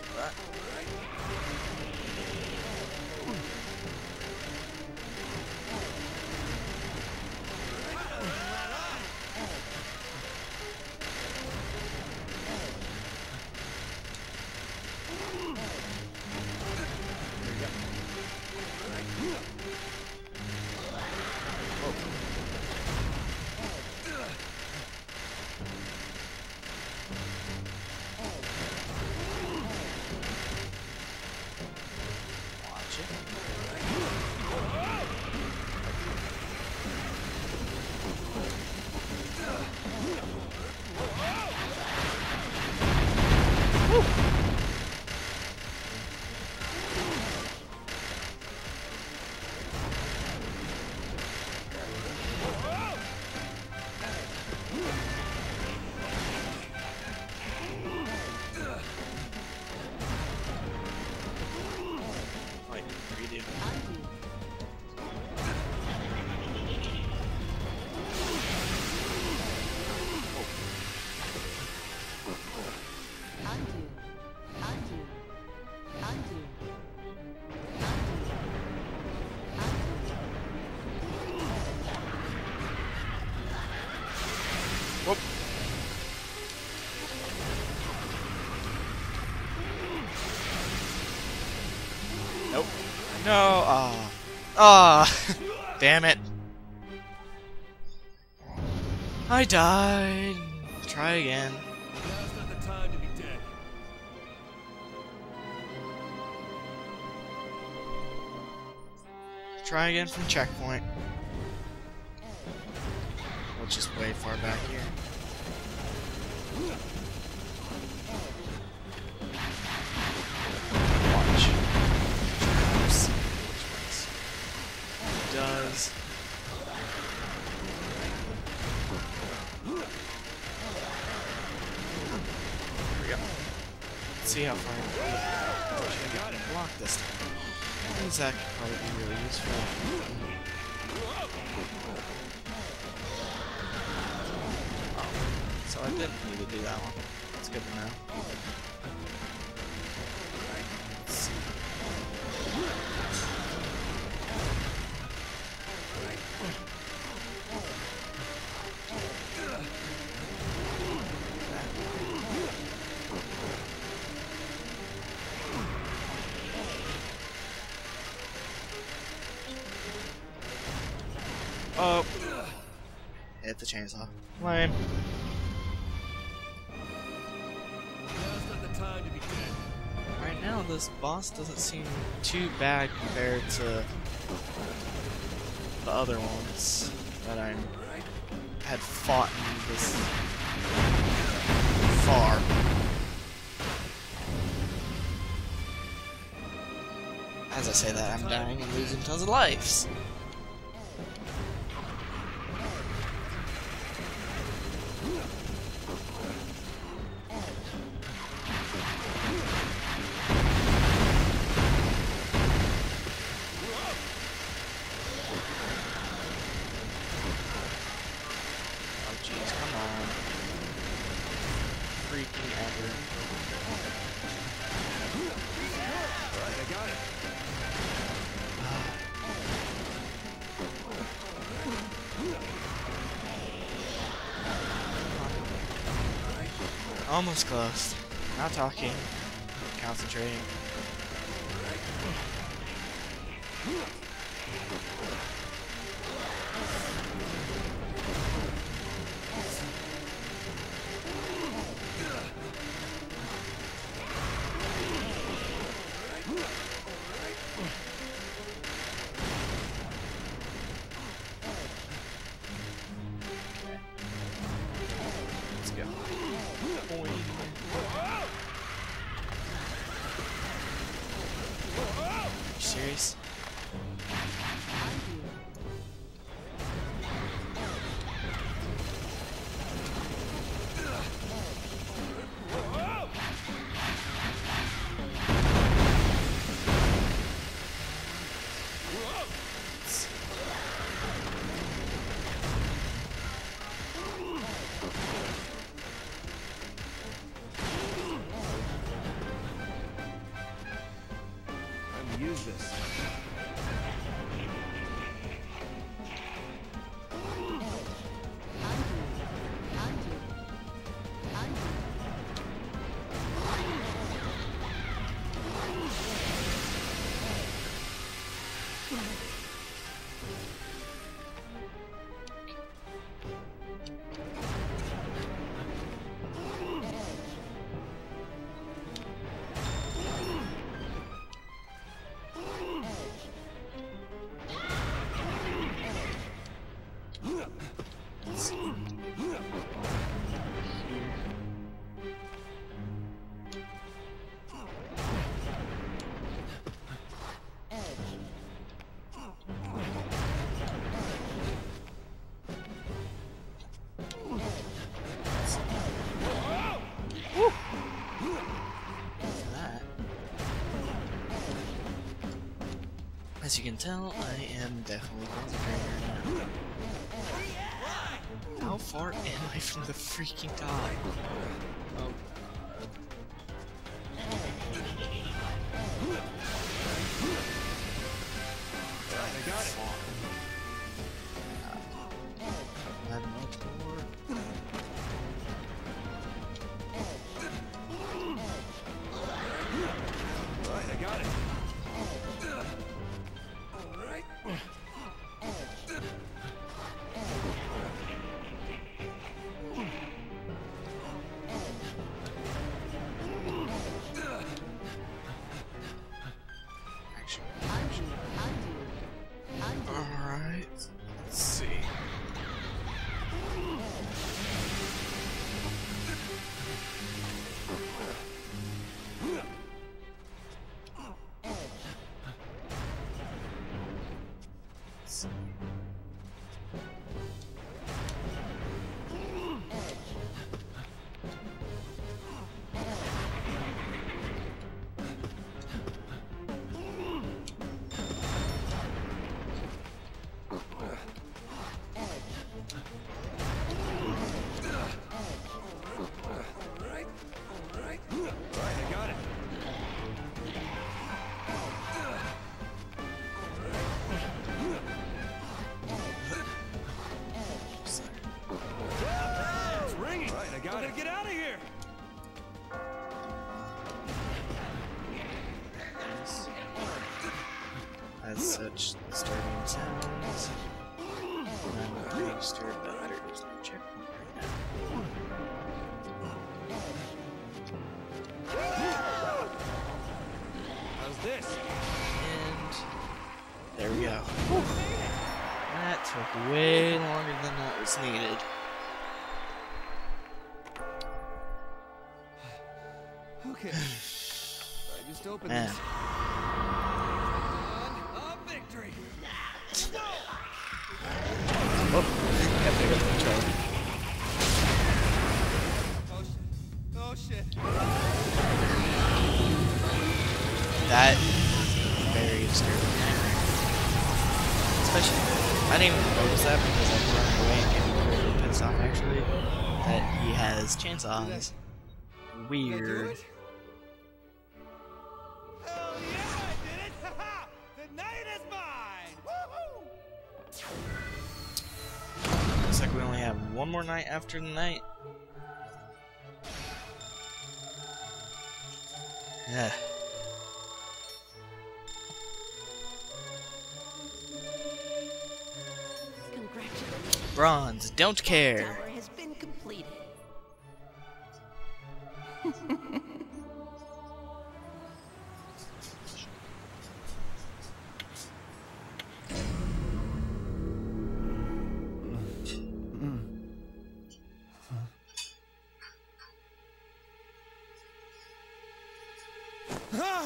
let's Ah. Ah. Damn it. I died. Try again. Now's not the time to be dead. Try again from checkpoint. Which is way far back here. See how far I got it. Block this time. Things that could probably be really useful. Oh, so I didn't need to do that one. That's good to know. Hit the. Lame. Now's not the time to be dead. Right now, this boss doesn't seem too bad compared to the other ones that I had fought in this far. As I say that, I'm dying and losing tons of lives. Freaking ever. Alright, I got it. Almost close. Not talking. Concentrating. This? You can tell, I am definitely concentrating right now. How far am I from the freaking top? Oh, this? And there we go. That took way longer than that was needed. Okay. I just opened Man. this. He has chainsaws. Weird. it? Hell yeah, I did it! Ha-ha! the night is mine! Woohoo! Looks like we only have one more night after the night. Yeah. Congratulations. Bronze, don't care.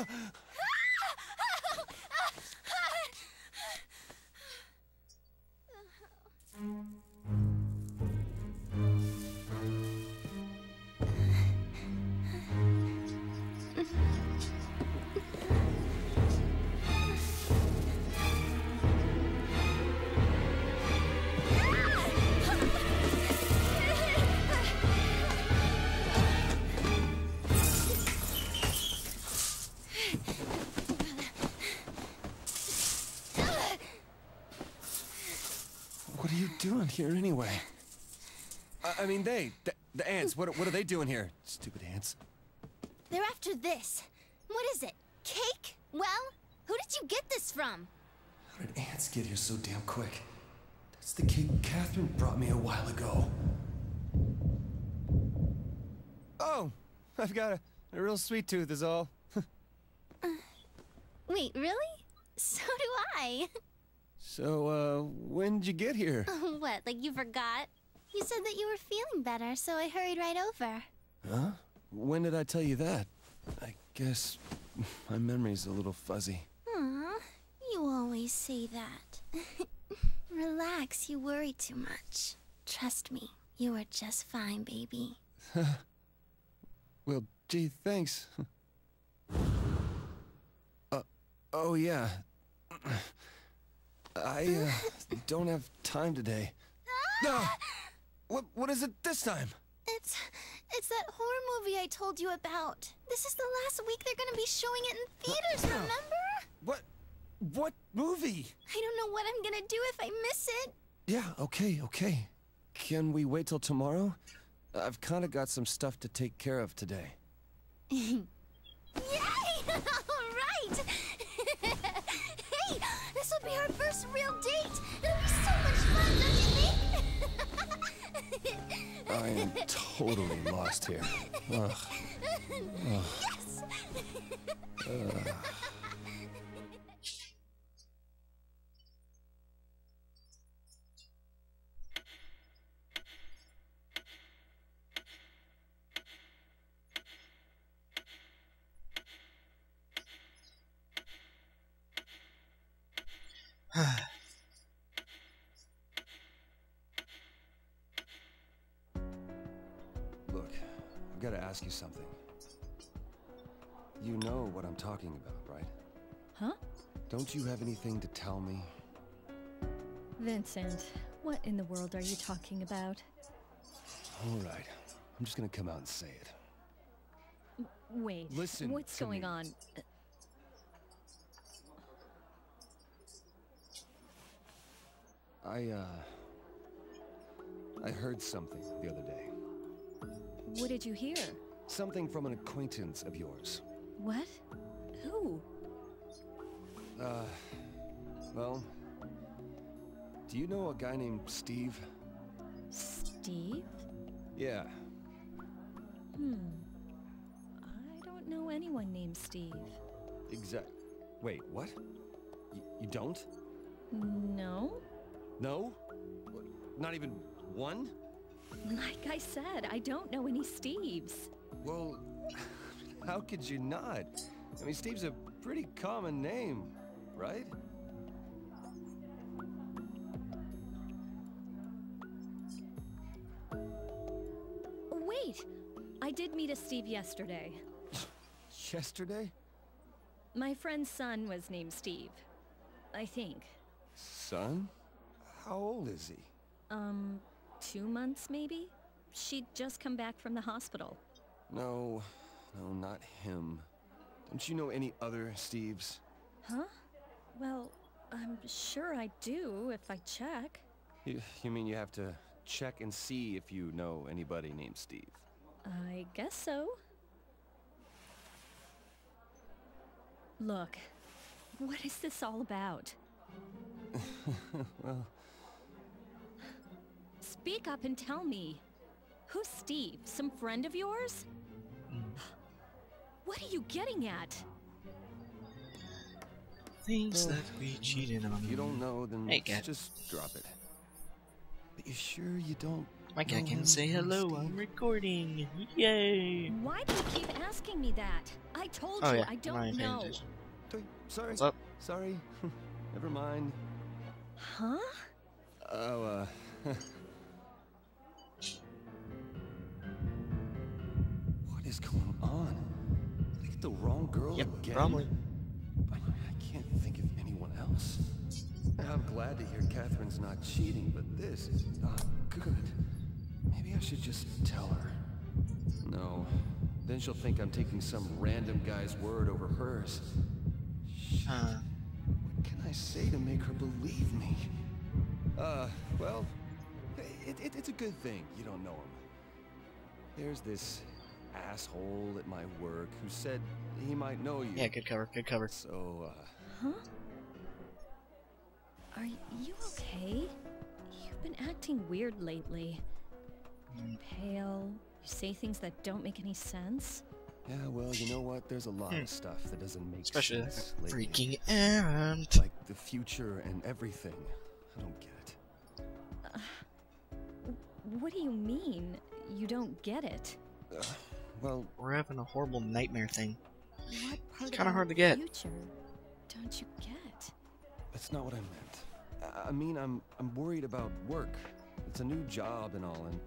Uh, you doing here anyway? I, I mean, they, the, the ants. What, what are they doing here? Stupid ants. They're after this. What is it? Cake? Well, who did you get this from? How did ants get here so damn quick? That's the cake Catherine brought me a while ago. Oh, I've got a, a real sweet tooth, is all. Wait, really? So do I. So, uh, when'd you get here? what, like you forgot? You said that you were feeling better, so I hurried right over. Huh? When did I tell you that? I guess my memory's a little fuzzy. Aw, you always say that. Relax, you worry too much. Trust me, you are just fine, baby. Well, gee, thanks. uh, oh yeah. I, uh, don't have time today. No! What, what is it this time? It's it's that horror movie I told you about. This is the last week they're gonna be showing it in theaters, remember? What, what movie? I don't know what I'm gonna do if I miss it. Yeah, okay, okay. Can we wait till tomorrow? I've kinda got some stuff to take care of today. Yay! Alright! hey, will be our first real date! It'll be so much fun, don't you think? I am totally lost here. Ugh. yes! Look, ask you something. You know what I'm talking about, right? Huh? Don't you have anything to tell me? Vincent, what in the world are you talking about? Alright, I'm just gonna come out and say it. Wait, Listen what's going me. on? I, uh... I heard something the other day. What did you hear? Something from an acquaintance of yours. What? Who? Uh, well... Do you know a guy named Steve? Steve? Yeah. Hmm. I don't know anyone named Steve. Exact. Wait, what? Y you don't? No? No? Not even one? Like I said, I don't know any Steves. Well, how could you not? I mean, Steve's a pretty common name, right? Wait! I did meet a Steve yesterday. Yesterday? My friend's son was named Steve. I think. Son? How old is he? Um, two months maybe? She'd just come back from the hospital. No, no, not him. Don't you know any other Steves? Huh? Well, I'm sure I do if I check. You, you mean you have to check and see if you know anybody named Steve? I guess so. Look, what is this all about? well, Speak up and tell me. Who's Steve? Some friend of yours? What are you getting at? Things Well, that we cheated on. if you don't know, then Hey, cat. just drop it. But you sure you don't My cat can him say hello. Steve? I'm recording. Yay! Why do you keep asking me that? I told Oh you yeah, I don't not paying know. attention. Sorry. What's up? Sorry. Never mind. Huh? Oh, uh... is going on? Did I get the wrong girl Yep, again? probably. I, I can't think of anyone else. I'm glad to hear Catherine's not cheating, but this is not good. Maybe I should just tell her. No. Then she'll think I'm taking some random guy's word over hers. Uh, What can I say to make her believe me? Uh, well, it, it, it's a good thing you don't know him. There's this asshole at my work who said he might know you. Yeah, good cover, good cover. So, uh, Huh? Are you okay? You've been acting weird lately. You're pale. You say things that don't make any sense. yeah, well, you know what? There's a lot of stuff that doesn't make Especially sense lately. freaking errand. Like the future and everything. I don't get it. What do you mean? You don't get it? Well, We're having a horrible nightmare thing. What part kinda of hard to get. Future don't you get? that's not what I meant. I- I mean, I'm I'm worried about work. It's a new job and all, and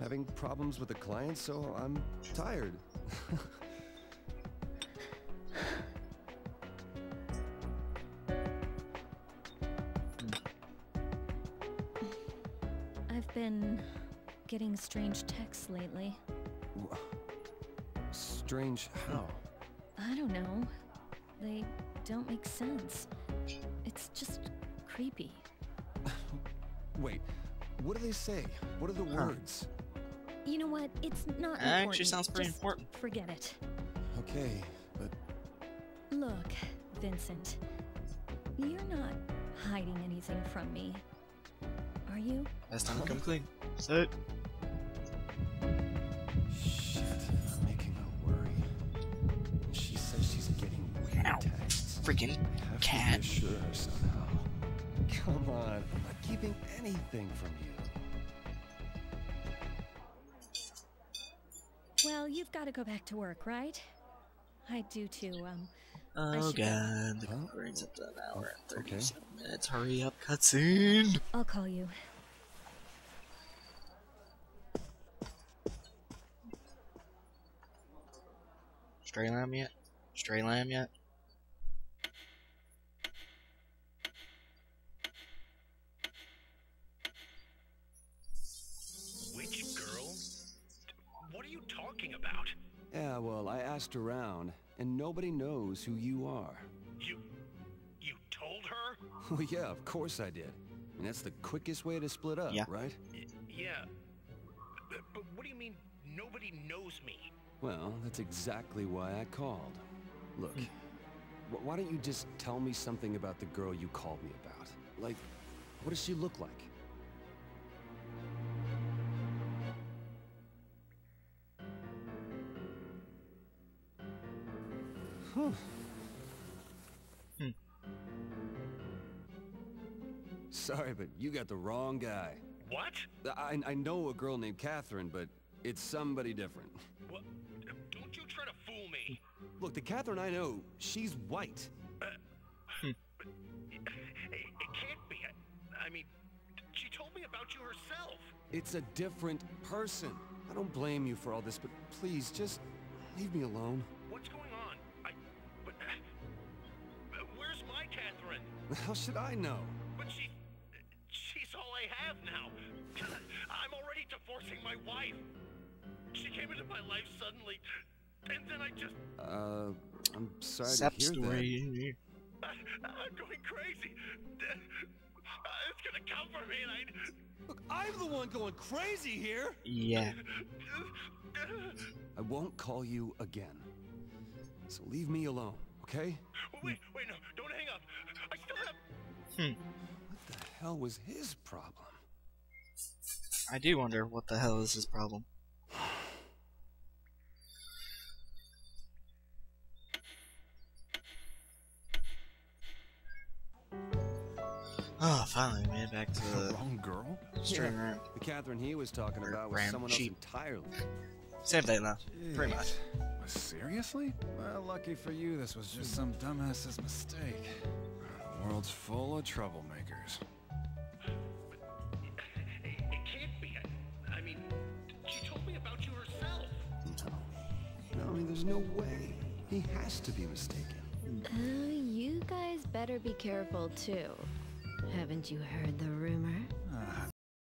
having problems with the clients, so I'm tired. I've been getting strange texts lately. Wha- Strange how? I don't know. They don't make sense. It's just creepy. Wait, what do they say? What are the Huh. words? You know what? It's not Actually important. sounds pretty Just important. Forget it. Okay, but Look, Vincent. You're not hiding anything from me. Are you? Last time come clean. So, freaking cat. to reassure her somehow. Come on, I'm not keeping anything from you. Well, you've got to go back to work, right? I do too. Um, Oh should god, the Huh? recording's up to an hour and Okay. 37 minutes. Hurry up, cutscene! I'll call you. Stray lamb yet? Stray lamb yet? Talking about? Yeah, well, I asked around, and nobody knows who you are. You. You told her? Well, yeah, of course I did. And that's the quickest way to split up, Yeah. right? Y- yeah. But, but what do you mean nobody knows me? Well, that's exactly why I called. Look, hmm. wh- why don't you just tell me something about the girl you called me about? Like, what does she look like? Hmm. Sorry, but you got the wrong guy. What? I, I know a girl named Catherine, but it's somebody different. What? Don't you try to fool me. Look, the Catherine I know, she's white. It, it can't be. I, I mean, she told me about you herself. It's a different person. I don't blame you for all this, but please, just leave me alone. How should I know? But she. She's all I have now. I'm already divorcing my wife. She came into my life suddenly, and then I just. Uh, I'm sorry Sap to hear that. story. I'm going crazy. It's gonna come for me, and I. Look, I'm the one going crazy here. Yeah. I won't call you again. So leave me alone, okay? Wait, wait, no, Hmm. What the hell was his problem? I do wonder what the hell is his problem. Oh, finally we made it back to the Wrong girl? string room. The Catherine he was talking Or about was ram someone sheep. else entirely. Same thing though. Pretty much. Seriously? Well, lucky for you, this was just some dumbass's mistake. The world's full of troublemakers. It, it can't be. I, I mean, she told me about you herself. No. No, I mean, there's no way. He has to be mistaken. Uh, you guys better be careful too. Haven't you heard the rumor?